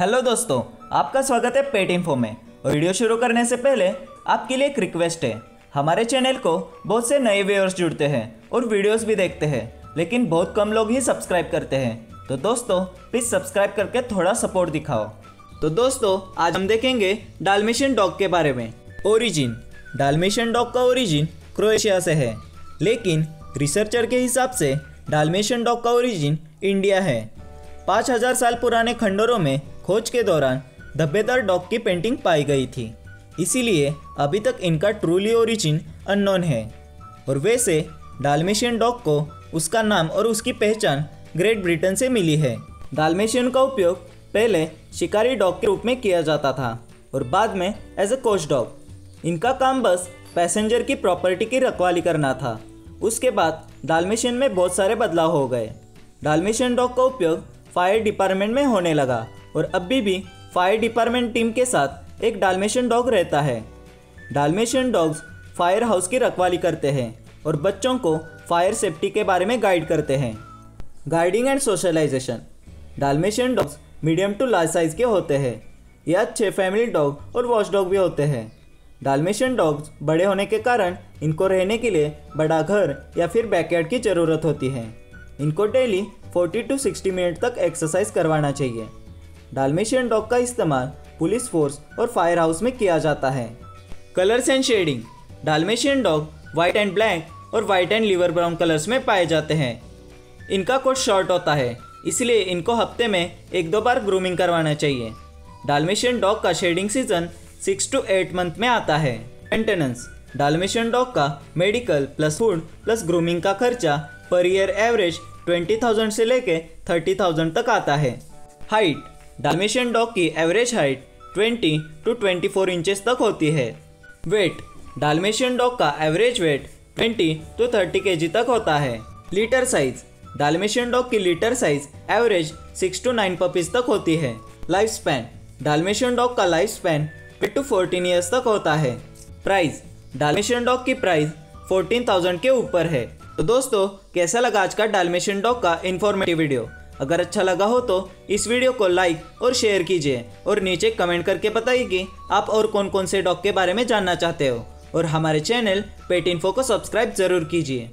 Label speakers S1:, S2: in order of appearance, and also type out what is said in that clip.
S1: Hello दोस्तों, आपका स्वागत है पेट इन्फो में। वीडियो शुरू करने से पहले आपके लिए एक रिक्वेस्ट है। हमारे चैनल को बहुत से नए व्यूअर्स जुड़ते हैं और वीडियोस भी देखते हैं, लेकिन बहुत कम लोग ही सब्सक्राइब करते हैं। तो दोस्तों प्लीज़ सब्सक्राइब करके थोड़ा सपोर्ट दिखाओ। तो दोस्तों, आज हम देखेंगे डालमेशियन डॉग के बारे में। ओरिजिन डालमेशियन डॉग का ओरिजिन क्रोएशिया से है। लेकिन रिसर्चर के हिसाब से डालमेशियन डॉग का ओरिजिन इंडिया है। पाँच हज़ार साल पुराने खंडरों में खोज के दौरान धब्बेदार डॉग की पेंटिंग पाई गई थी। इसीलिए अभी तक इनका ट्रूली ओरिजिन अननोन है। और वैसे डालमेशियन डॉग को उसका नाम और उसकी पहचान ग्रेट ब्रिटेन से मिली है। डालमेशियन का उपयोग पहले शिकारी डॉग के रूप में किया जाता था और बाद में एज ए कोच डॉग इनका काम बस पैसेंजर की प्रॉपर्टी की रखवाली करना था। उसके बाद डालमेशियन में बहुत सारे बदलाव हो गए। डालमेशियन डॉग का उपयोग फायर डिपार्टमेंट में होने लगा। और अभी भी फायर डिपार्टमेंट टीम के साथ एक डालमेशन डॉग रहता है। डालमेशियन डॉग्स फायर हाउस की रखवाली करते हैं और बच्चों को फायर सेफ्टी के बारे में गाइड करते हैं। Guiding and socialization Dalmatian dogs medium to large size के होते हैं। ये अच्छे फैमिली डॉग और वॉच डॉग भी होते हैं। डालमेशियन डॉग्स बड़े होने के कारण इनको रहने के लिए बड़ा घर या फिर बैकयार्ड की ज़रूरत होती है। इनको डेली 40 टू 60 मिनट तक एक्सरसाइज करवाना चाहिए। डालमेशियन डॉग का इस्तेमाल पुलिस फोर्स और फायर हाउस में किया जाता है। Colours and shading Dalmatian dog white and black और white and liver brown colours में पाए जाते हैं। इनका कोट शॉर्ट होता है, इसलिए इनको हफ़्ते में एक दो बार ग्रूमिंग करवाना चाहिए। डालमेशियन डॉग का shading season six to eight month में आता है। मेंटेनेंस डालमेशियन डॉग का medical plus food plus grooming का खर्चा per year average twenty thousand से लेके थर्टी थाउज़ेंड तक आता है। हाइट डालमेशियन डॉग की average height twenty to twenty four inches तक होती है। वेट डालमेशियन डॉग का average weight twenty to thirty के तक होता है। लीटर साइज़ डालमेशियन डॉग की litter size average six to nine puppies तक होती है। लाइफ स्पैन डालमेशियन डॉग का life span eight to fourteen years तक होता है। प्राइस डालमेशियन डॉग की प्राइस फोर्टीन थाउज़ेंड के ऊपर है। तो दोस्तों, कैसा लगा आज का डालमेशियन डॉग का इन्फॉर्मेटिव वीडियो अगर अच्छा लगा हो तो इस वीडियो को लाइक और शेयर कीजिए और नीचे कमेंट करके बताइए कि आप और कौन कौन से डॉग के बारे में जानना चाहते हो। और हमारे चैनल पेट इन्फो को सब्सक्राइब ज़रूर कीजिए।